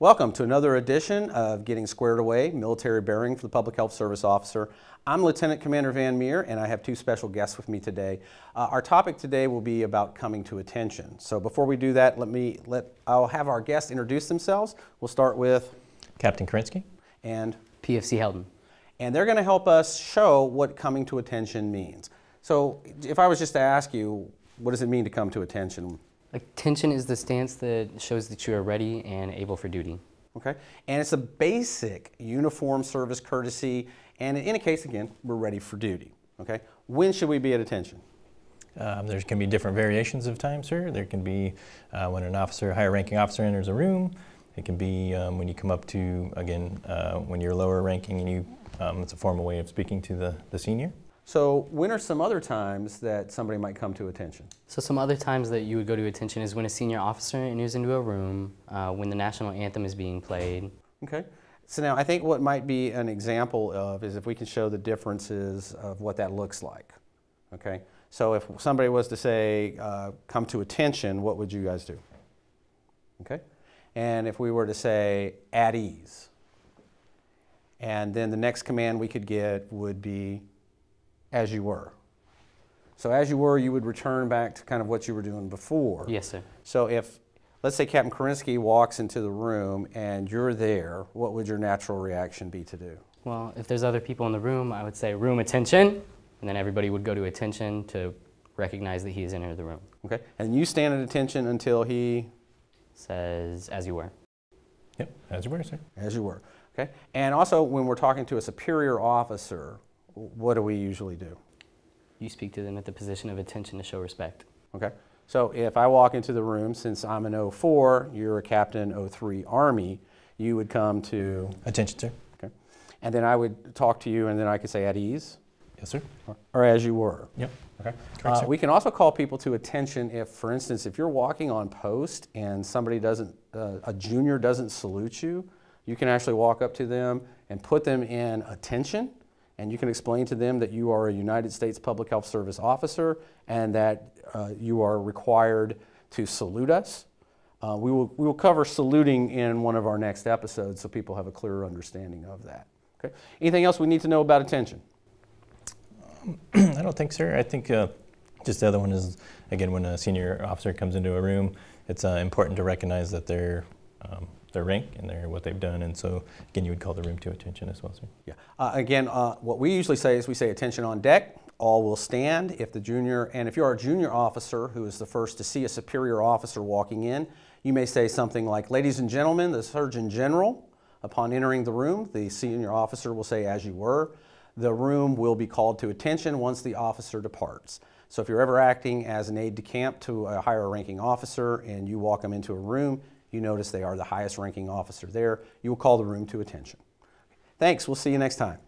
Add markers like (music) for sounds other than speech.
Welcome to another edition of Getting Squared Away, Military Bearing for the Public Health Service Officer. I'm Lieutenant Commander Van Meir and I have two special guests with me today. Uh, our topic today will be about coming to attention. So before we do that, let me let I'll have our guests introduce themselves. We'll start with Captain Karinsky and PFC Helden. And they're going to help us show what coming to attention means. So if I was just to ask you, what does it mean to come to attention? Attention is the stance that shows that you are ready and able for duty. Okay, and it's a basic uniform service courtesy, and it case, again we're ready for duty. Okay, when should we be at attention? Um, there can be different variations of time, sir. There can be uh, when an officer, higher ranking officer enters a room. It can be um, when you come up to, again, uh, when you're lower ranking and you, um, it's a formal way of speaking to the, the senior. So when are some other times that somebody might come to attention? So some other times that you would go to attention is when a senior officer enters into a room, uh, when the national anthem is being played. Okay. So now I think what might be an example of is if we can show the differences of what that looks like. Okay. So if somebody was to say, uh, come to attention, what would you guys do? Okay. And if we were to say, at ease, and then the next command we could get would be as you were. So as you were, you would return back to kind of what you were doing before. Yes, sir. So if, let's say Captain Karinsky walks into the room and you're there, what would your natural reaction be to do? Well, if there's other people in the room, I would say room attention, and then everybody would go to attention to recognize that he has entered the room. Okay, and you stand at attention until he says, as you were. Yep, as you were, sir. As you were. Okay, and also when we're talking to a superior officer, what do we usually do? You speak to them at the position of attention to show respect. Okay. So if I walk into the room, since I'm an 04, you're a Captain 03 Army, you would come to... Attention, sir. Okay. And then I would talk to you, and then I could say at ease? Yes, sir. Or, or as you were? Yep. Okay. Correct, uh, we can also call people to attention if, for instance, if you're walking on post and somebody doesn't, uh, a junior doesn't salute you, you can actually walk up to them and put them in attention and you can explain to them that you are a United States Public Health Service officer and that uh, you are required to salute us. Uh, we, will, we will cover saluting in one of our next episodes so people have a clearer understanding of that. Okay. Anything else we need to know about attention? Um, (clears throat) I don't think, sir. I think uh, just the other one is, again, when a senior officer comes into a room, it's uh, important to recognize that they're um, their rank and their what they've done. And so again, you would call the room to attention as well, sir. Yeah. Uh, again, uh, what we usually say is we say attention on deck. All will stand if the junior, and if you're a junior officer who is the first to see a superior officer walking in, you may say something like, ladies and gentlemen, the Surgeon General, upon entering the room, the senior officer will say, as you were. The room will be called to attention once the officer departs. So if you're ever acting as an aide de camp to a higher ranking officer and you walk them into a room, you notice they are the highest ranking officer there. You will call the room to attention. Thanks. We'll see you next time.